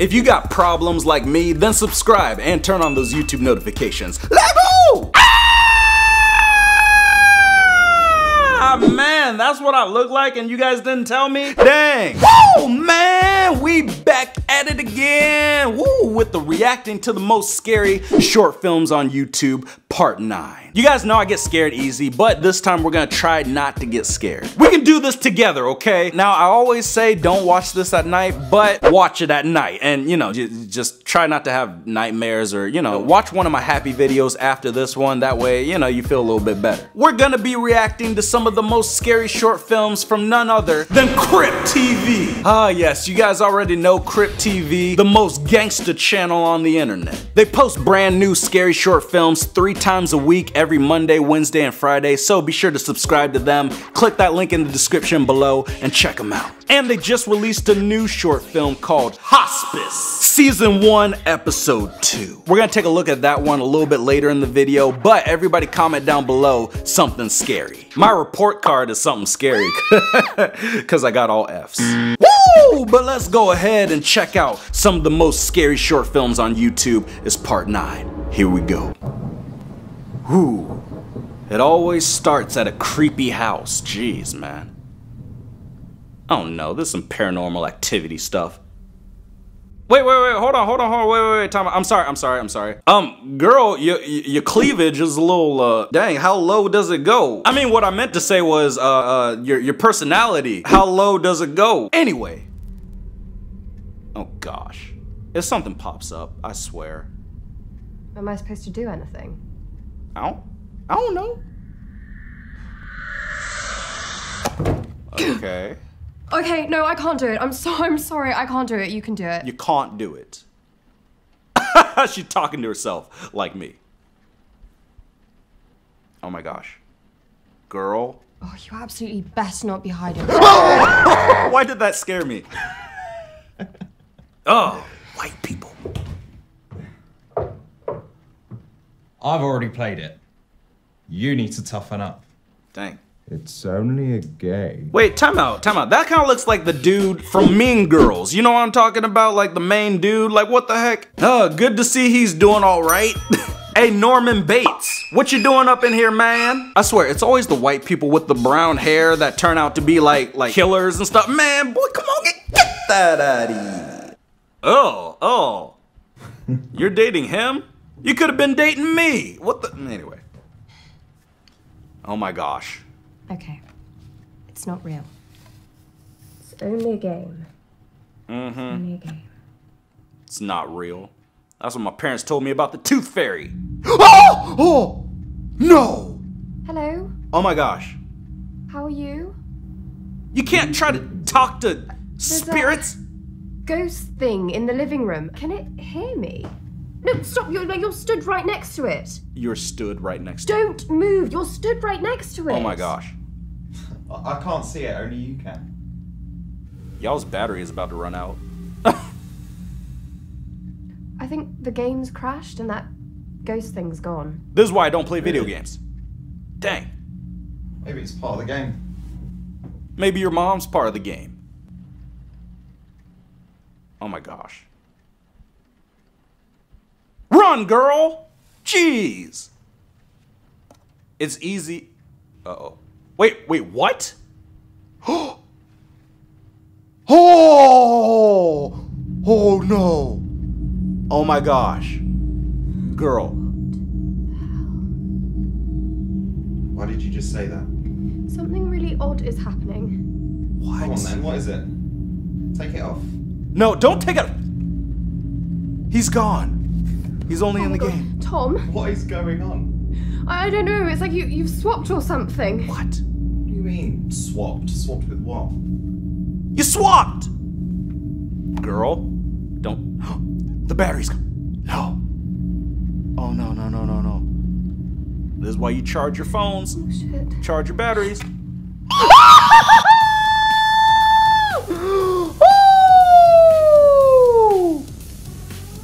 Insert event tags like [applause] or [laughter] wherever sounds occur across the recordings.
If you got problems like me, then subscribe and turn on those YouTube notifications. Let's go! Ah, man, that's what I look like and you guys didn't tell me? Dang. Woo, man, we back at it again. Woo, with the reacting to the most scary short films on YouTube, part nine. You guys know I get scared easy, but this time we're gonna try not to get scared. We can do this together, okay? Now, I always say don't watch this at night, but watch it at night. And, you know, just try not to have nightmares or, you know, watch one of my happy videos after this one. That way, you know, you feel a little bit better. We're gonna be reacting to some of the most scary short films from none other than Crypt TV. Ah, yes, you guys already know Crypt TV, the most gangster channel on the internet. They post brand new scary short films three times a week every Monday, Wednesday, and Friday, so be sure to subscribe to them. Click that link in the description below and check them out. And they just released a new short film called Hospice, Season 1, Episode 2. We're gonna take a look at that one a little bit later in the video, but everybody comment down below something scary. My report card is something scary, [laughs] because I got all Fs. But let's go ahead and check out some of the most scary short films on YouTube is part 9. Here we go. Whew. It always starts at a creepy house. Jeez, man. Oh no, this is some paranormal activity stuff. Wait, wait, wait, hold on, hold on, hold on, wait, wait, wait, time. I'm sorry, I'm sorry, I'm sorry. Um, girl, your your cleavage is a little, uh, dang, how low does it go? I mean, what I meant to say was, uh, uh, your, your personality, how low does it go? Anyway. Oh gosh. If something pops up, I swear. Am I supposed to do anything? I don't, I don't know. Okay. Okay, no, I can't do it. I'm so I'm sorry. I can't do it. You can do it. You can't do it. [laughs] She's talking to herself like me. Oh my gosh. Girl. Oh, you absolutely best not be hiding. [laughs] Why did that scare me? Oh, white people. I've already played it. You need to toughen up. Dang. It's only a game. Wait, time out, time out. That kind of looks like the dude from Mean Girls. You know what I'm talking about? Like the main dude? Like what the heck? Oh, good to see he's doing all right. [laughs] hey, Norman Bates, what you doing up in here, man? I swear, it's always the white people with the brown hair that turn out to be like, like killers and stuff. Man, boy, come on, get, get that out of here. Oh, oh. You're dating him? You could have been dating me. What the? Anyway. Oh my gosh. Okay. It's not real. It's only a game. Mm-hmm. Only a game. It's not real. That's what my parents told me about the tooth fairy. [gasps] Oh! Oh! No! Hello? Oh my gosh. How are you? You can't try to talk to There's spirits. Ghost thing in the living room. Can it hear me? No, stop! You're you're stood right next to it. You're stood right next to it. Don't move. You're stood right next to it. Oh my gosh. I I can't see it, only you can. Y'all's battery is about to run out. I think the game's crashed and that ghost thing's gone. This is why I don't play video games. Dang. Maybe it's part of the game. Maybe your mom's part of the game. Oh my gosh. Run, girl! Jeez! It's easy. Uh oh. Wait, wait, what? [gasps] oh! Oh no! Oh my gosh. Girl. Why did you just say that? Something really odd is happening. What? Come on then, what is it? Take it off. No, don't take it. He's gone. He's only Oh in the God. game. Tom, What is going on? I I don't know. It's like you you've swapped or something. What? What do you mean, swapped? Swapped with what? You swapped! Girl, don't. [gasps] The battery's gone. No. Oh, no, no, no, no, no. This is why you charge your phones, Oh shit. charge your batteries. [gasps] [gasps] Ah!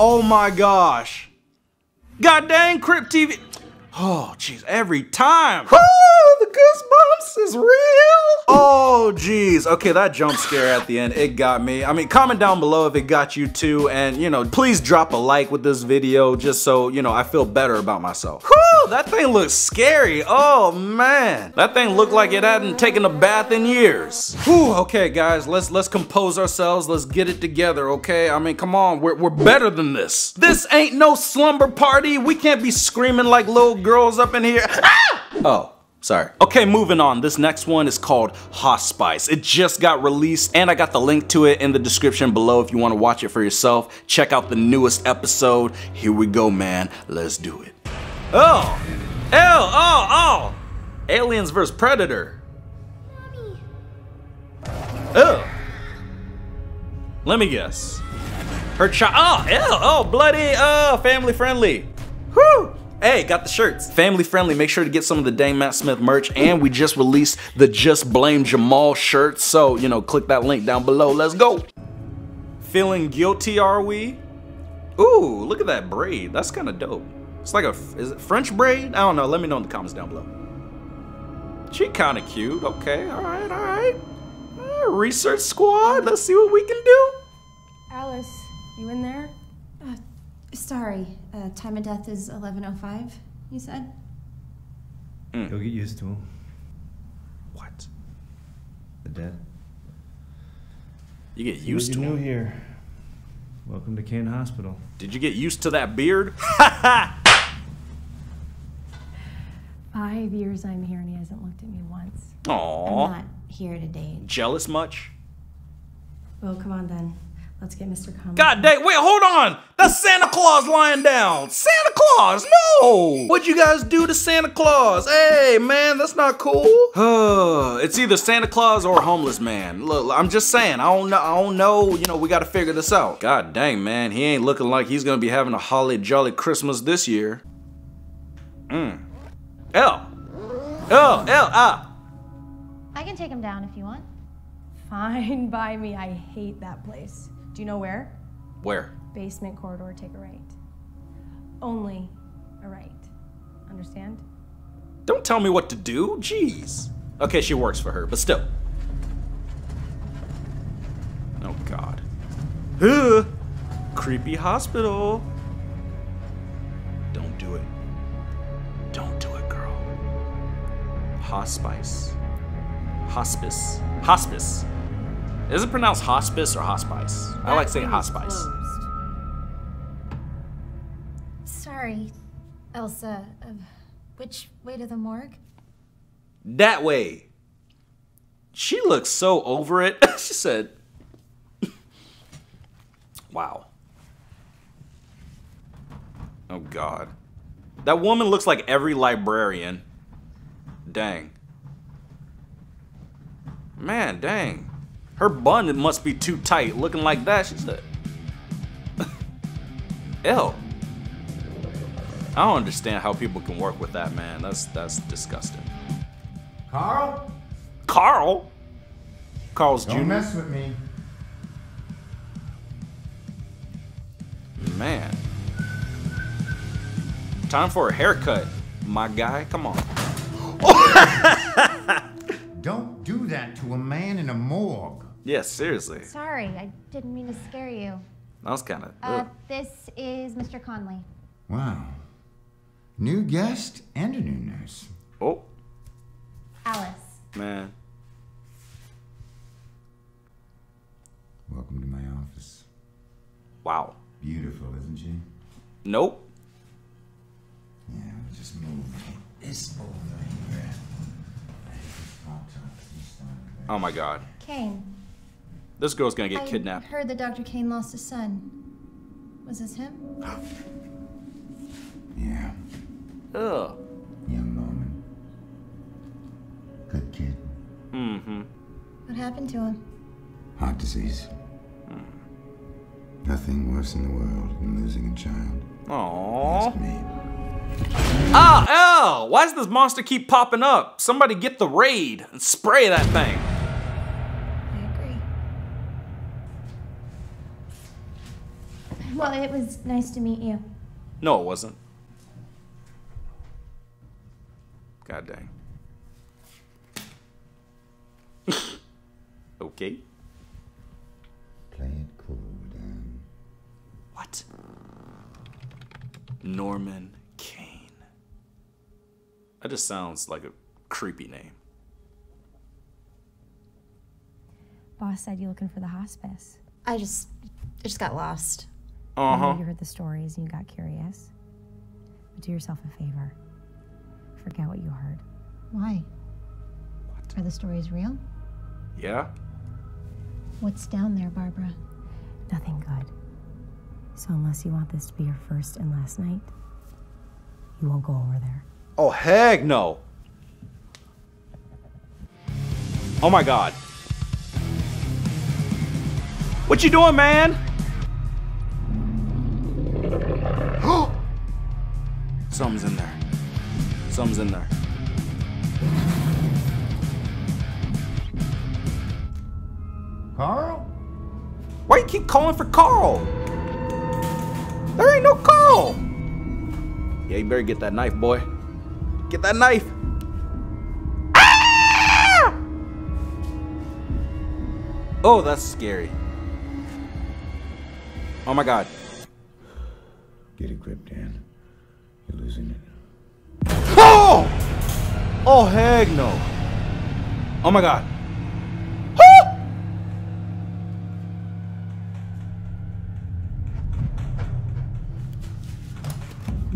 Oh my gosh. God dang, Crypt TV. Oh, jeez, every time. the goosebumps is real. Oh, jeez. Okay, that jump scare at the end, it got me. I mean, comment down below if it got you too. And, you know, please drop a like with this video just so, you know, I feel better about myself. That thing looks scary. Oh, man. That thing looked like it hadn't taken a bath in years. Whew, okay, guys, let's let's compose ourselves. Let's get it together, okay? I mean, come on, we're, we're better than this. This ain't no slumber party. We can't be screaming like little girls up in here. Ah! Oh. Sorry. Okay, moving on. This next one is called Hospice. It just got released, and I got the link to it in the description below if you want to watch it for yourself. Check out the newest episode. Here we go, man. Let's do it. Oh! Ew! Oh! Oh! Aliens vs. Predator. Oh! Let me guess. Her child. Oh! Ew! Oh! Bloody! Oh! Family friendly. Whew! Hey, got the shirts. Family friendly. Make sure to get some of the Dang Matt Smith merch. And we just released the Just Blame Jamal shirts. So, you know, click that link down below. Let's go. Feeling guilty, are we? Ooh, look at that braid. That's kind of dope. It's like a, is it French braid? I don't know. Let me know in the comments down below. She kind of cute. Okay, all right, all right. Uh, research squad. Let's see what we can do. Alice, you in there? Uh, sorry, uh, time of death is 11.05, you said? You'll get used to them. What? The dead. You get used to you it. new here. Welcome to Kane Hospital. Did you get used to that beard? [laughs] Five years I'm here and he hasn't looked at me once. I'm not here to date. Jealous much? Well, come on then. Let's get Mr. Conley. God dang, wait, hold on! That's Santa Claus lying down! Santa Claus, no! What'd you guys do to Santa Claus? Hey, man, that's not cool. [sighs] it's either Santa Claus or homeless man. Look, I'm just saying, I don't know, I don't know, you know, we gotta figure this out. God dang, man, he ain't looking like he's gonna be having a holly jolly Christmas this year. Mm. L. L, L, ah. I can take him down if you want. Fine [laughs] by me. I hate that place. Do you know where? Where? Basement corridor, take a right. Only a right. Understand? Don't tell me what to do, jeez. Okay, she works for her, but still. Oh god. Ugh. Creepy hospital. Hospice. Hospice. Hospice. Is it pronounced hospice or hospice? I like saying hospice. Sorry, Elsa. Uh, which way to the morgue? That way. She looks so over it. [laughs] she said, Wow. Oh, God. That woman looks like every librarian. Dang. Man, dang. Her bun must be too tight. Looking like that, she said. [laughs] Ew. I don't understand how people can work with that, man. That's that's disgusting. Carl? Carl? Carl's Don't Jr. mess with me. Man. Time for a haircut, my guy. Come on. [laughs] Don't do that to a man in a morgue. Yeah, seriously. Sorry, I didn't mean to scare you. That was kind of. Uh, this is Mr. Conley. Wow. New guest and a new nurse. oh, Alice. man. Welcome to my office. Wow. Beautiful, isn't she? Nope. Yeah, we'll just move this over Oh my god. Kane. This girl's gonna get I kidnapped. I heard that Dr. Kane lost a son. Was this him? [gasps] Yeah, Ugh. young Norman. Good kid. Mm-hmm. What happened to him? Heart disease. Nothing worse in the world than losing a child. Aww. Ask me. Ah, L! Why does this monster keep popping up? Somebody get the raid and spray that thing. I agree. Well, it was nice to meet you. No, it wasn't. God dang. [laughs] okay. Play it cool, Dan. What? Norman Kane. That just sounds like a creepy name. Boss said you're looking for the hospice. I just, I just got lost. Uh I know huh. you heard the stories and you got curious. But do yourself a favor. Forget what you heard. Why? Are the stories real? Yeah? What's down there, Barbara? Nothing good. So unless you want this to be your first and last night, you won't go over there. Oh, heck no. Oh my god. What you doing, man? Something's in there. Carl? Why you keep calling for Carl? There ain't no Carl. Yeah, you better get that knife, boy. Get that knife. Ah! Oh, that's scary. Oh my god. Get a grip, Dan. You're losing it. Oh! Heck no. Oh my god.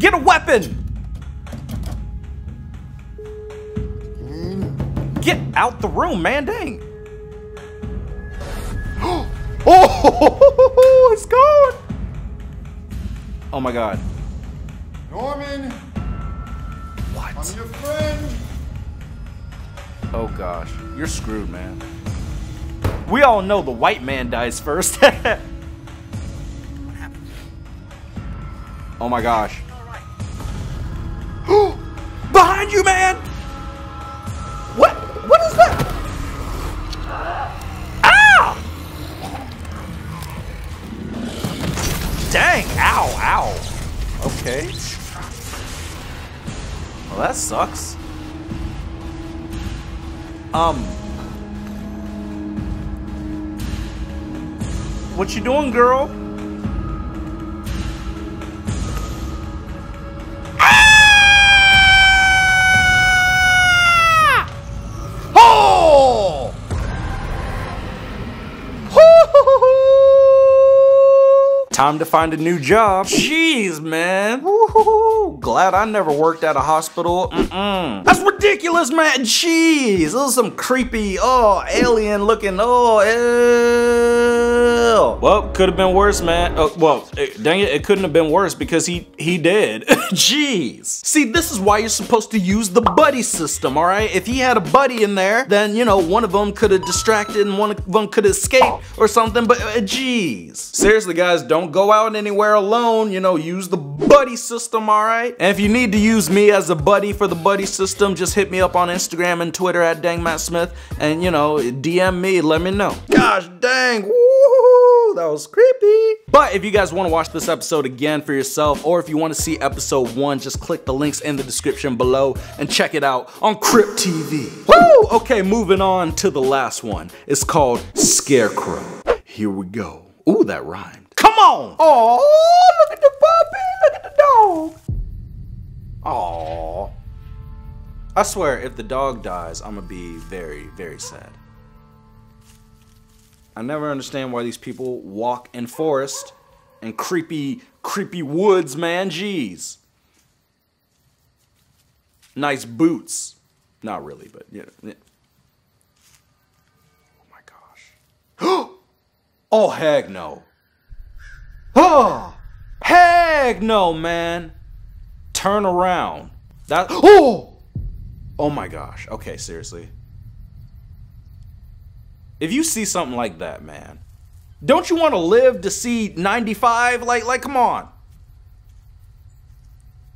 Get a weapon! Get out the room, man, dang. [gasps] Oh, [laughs] it's gone. Oh my god. Norman! What? I'm your friend! Oh gosh, you're screwed, man. We all know the white man dies first. [laughs] oh my gosh. [gasps] Behind you, man! What? What is that? Ah! Dang, ow, ow. Okay. Well, that sucks. Um. What you doing, girl? Ah! Oh! Time to find a new job. Jeez, man. Glad I never worked at a hospital. Mm-mm. That's ridiculous, man. Jeez. Is some creepy, oh, alien looking, oh, eh. Ew. Well, could have been worse, man. Oh, well, eh, dang it, it couldn't have been worse because he he did. [laughs] Jeez. See, this is why you're supposed to use the buddy system, all right? If he had a buddy in there, then, you know, one of them could have distracted and one of them could escape or something, but uh, jeez. Seriously, guys, don't go out anywhere alone. You know, use the buddy system, all right? And if you need to use me as a buddy for the buddy system, just hit me up on Instagram and Twitter at DangMattSmith and, you know, DM me, let me know. Gosh dang, woo, that was creepy. But if you guys want to watch this episode again for yourself, or if you want to see episode one, just click the links in the description below and check it out on Crypt TV. Woo! Okay, moving on to the last one. It's called Scarecrow. Here we go. Ooh, that rhymed. Come on! Oh, look at the puppy, look at the dog. Aw. I swear, if the dog dies, I'm gonna be very, very sad. I never understand why these people walk in forest and creepy, creepy woods, man. Jeez. Nice boots. Not really, but yeah. yeah. Oh my gosh. [gasps] oh heck no. Oh heck no, man. Turn around. That [gasps] oh oh my gosh. Okay, seriously. If you see something like that, man, don't you want to live to see 95? Like, like, come on.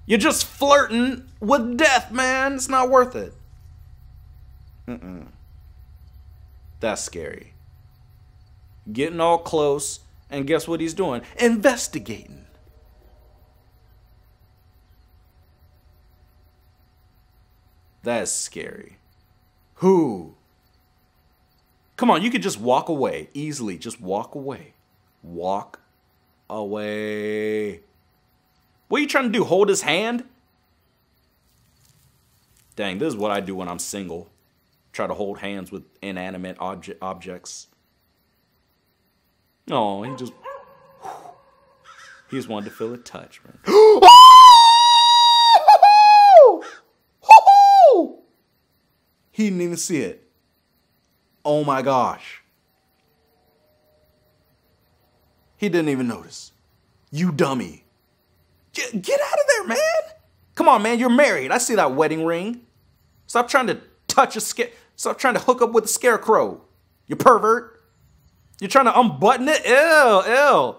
You're just flirting with death, man. It's not worth it. Mm-mm. That's scary. Getting all close, and guess what he's doing? Investigating. That's scary. Who? Come on, you could just walk away easily. Just walk away. Walk away. What are you trying to do? Hold his hand? Dang, this is what I do when I'm single. Try to hold hands with inanimate obje- objects. Oh, he just. He just wanted to feel a touch, man. [gasps] he didn't even see it. Oh my gosh. He didn't even notice. You dummy. Get, get out of there, man. Come on, man. You're married. I see that wedding ring. Stop trying to touch a scare. Stop trying to hook up with a scarecrow. You pervert. You're trying to unbutton it? Ew, ew.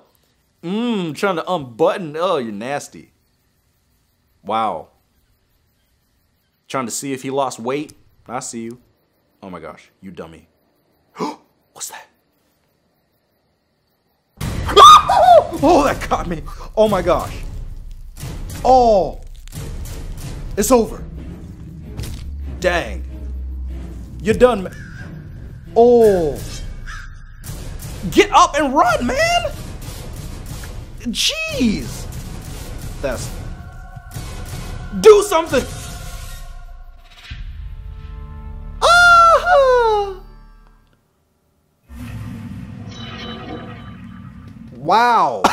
Mmm, trying to unbutton. Oh, you're nasty. Wow. Trying to see if he lost weight. I see you. Oh my gosh, you dummy. What's that? Oh, oh, that caught me. Oh my gosh. Oh. It's over. Dang. You're done. Oh. Get up and run, man. Jeez. That's. Do something. Wow. [laughs]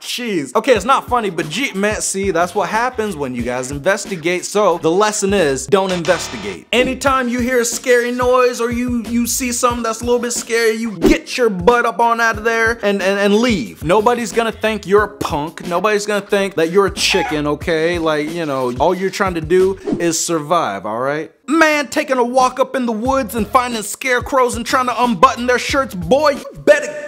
Jeez. Okay, it's not funny, but gee, man, see, that's what happens when you guys investigate. So the lesson is don't investigate. Anytime you hear a scary noise or you you see something that's a little bit scary, you get your butt up on out of there and, and, and leave. Nobody's gonna think you're a punk. Nobody's gonna think that you're a chicken, okay? Like, you know, all you're trying to do is survive, all right? Man, taking a walk up in the woods and finding scarecrows and trying to unbutton their shirts, boy, you better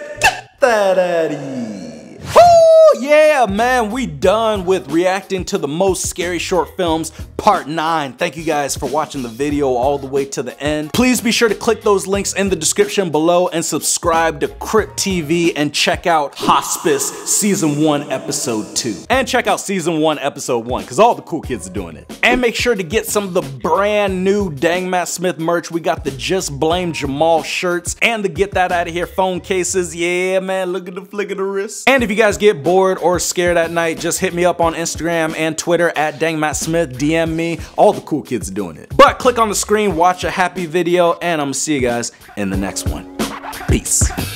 get that out of here. Woo! Yeah, man, we done with reacting to the most scary short films, part 9. Thank you guys for watching the video all the way to the end. Please be sure to click those links in the description below and subscribe to Crypt TV and check out Hospice Season 1, Episode 2. And check out Season 1, Episode 1, because all the cool kids are doing it. And make sure to get some of the brand new Dang Matt Smith merch. We got the Just Blame Jamal shirts and the Get That Out of Here phone cases. Yeah, man, look at the flick of the wrist. And if you guys get bored or scared at night, just hit me up on Instagram and Twitter at Dang Matt Smith. DM me. All the cool kids doing it. But click on the screen, watch a happy video, and I'm gonna see you guys in the next one. Peace.